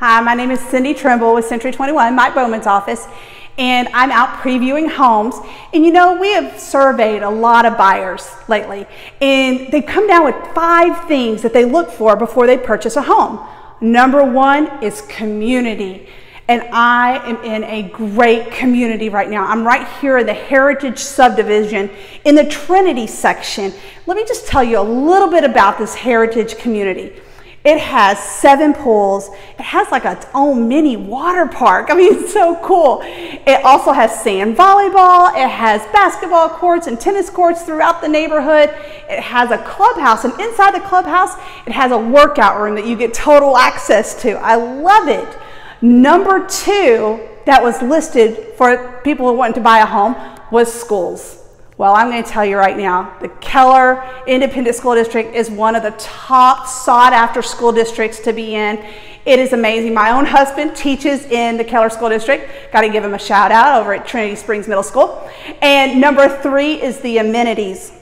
Hi, my name is Cindy Trimble with Century 21, Mike Bowman's office, and I'm out previewing homes. And you know, we have surveyed a lot of buyers lately, and they come down with five things that they look for before they purchase a home. Number one is community. And I am in a great community right now. I'm right here in the Heritage subdivision in the Trinity section. Let me just tell you a little bit about this Heritage community. It has seven pools. It has like its own mini water park. I mean, it's so cool. It also has sand volleyball. It has basketball courts and tennis courts throughout the neighborhood. It has a clubhouse, and inside the clubhouse, it has a workout room that you get total access to. I love it. Number two that was listed for people who wanted to buy a home was schools. Well, I'm going to tell you right now, the Keller Independent School District is one of the top sought after school districts to be in. It is amazing. My own husband teaches in the Keller School District. Got to give him a shout out over at Trinity Springs Middle School. And number three is the amenities.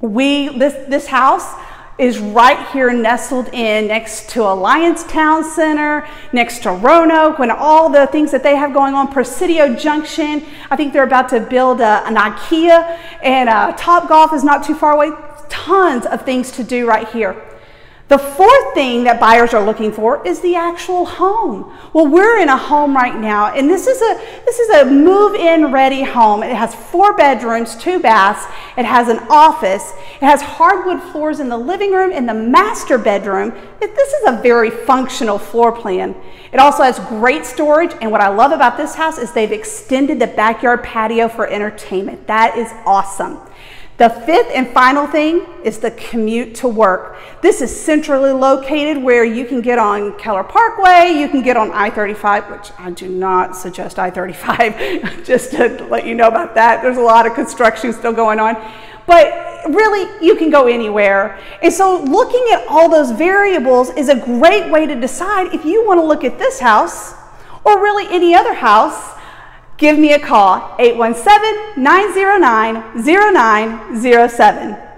We, this, this house is right here nestled in next to Alliance Town Center, next to Roanoke, and all the things that they have going on. Presidio Junction, I think they're about to build a, an IKEA, and uh, Top Golf is not too far away. Tons of things to do right here. The fourth thing that buyers are looking for is the actual home. Well, we're in a home right now, and this is a this is a move-in ready home. It has four bedrooms, two baths. It has an office. It has hardwood floors in the living room and the master bedroom. This is a very functional floor plan. It also has great storage, and what I love about this house is they've extended the backyard patio for entertainment. That is awesome. The fifth and final thing is the commute to work. This is centrally located where you can get on Keller Parkway, you can get on I-35, which I do not suggest I-35, just to let you know about that. There's a lot of construction still going on. But really, you can go anywhere. And so looking at all those variables is a great way to decide if you want to look at this house or really any other house give me a call 817 909 0907.